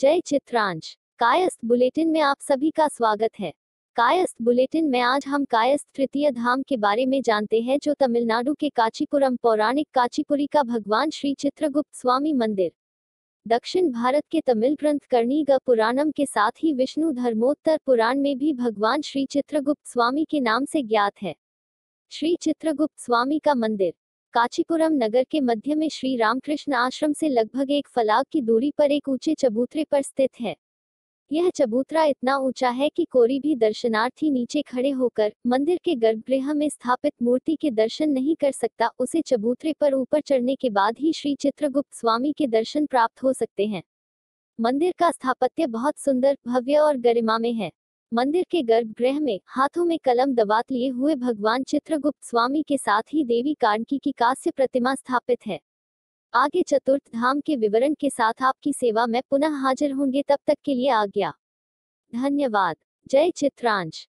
जय चित्रांश। कायस्थ बुलेटिन में आप सभी का स्वागत है। कायस्थ बुलेटिन में आज हम कायस्थ तृतीय धाम के बारे में जानते हैं जो तमिलनाडु के काचीपुरम पौराणिक काचीपुरी का भगवान श्री चित्रगुप्त स्वामी मंदिर। दक्षिण भारत के तमिल ग्रंथ कर्णिग पुराणम के साथ ही विष्णु धर्मोत्तर पुराण में भी भगवान श्री चित्रगुप्त स्वामी के नाम से ज्ञात है। श्री चित्रगुप्त स्वामी का मंदिर। काचीपुरम नगर के मध्य में श्री रामकृष्ण आश्रम से लगभग एक फलाग की दूरी पर एक ऊँचे चबूतरे पर स्थित है। यह चबूतरा इतना ऊँचा है कि कोई भी दर्शनार्थी नीचे खड़े होकर मंदिर के गर्भगृह में स्थापित मूर्ति के दर्शन नहीं कर सकता, उसे चबूतरे पर ऊपर चढ़ने के बाद ही श्री चित्रगुप्त स्वामी के दर्शन प्राप्त हो सकते हैं। मंदिर का स्थापत्य बहुत सुंदर, भव्य और गरिमा में है। मंदिर के गर्भगृह में हाथों में कलम दबात लिए हुए भगवान चित्रगुप्त स्वामी के साथ ही देवी कार्णकी की कांस्य प्रतिमा स्थापित है। आगे चतुर्थ धाम के विवरण के साथ आपकी सेवा में पुनः हाजिर होंगे तब तक के लिए आज्ञा। धन्यवाद। जय चित्रांश।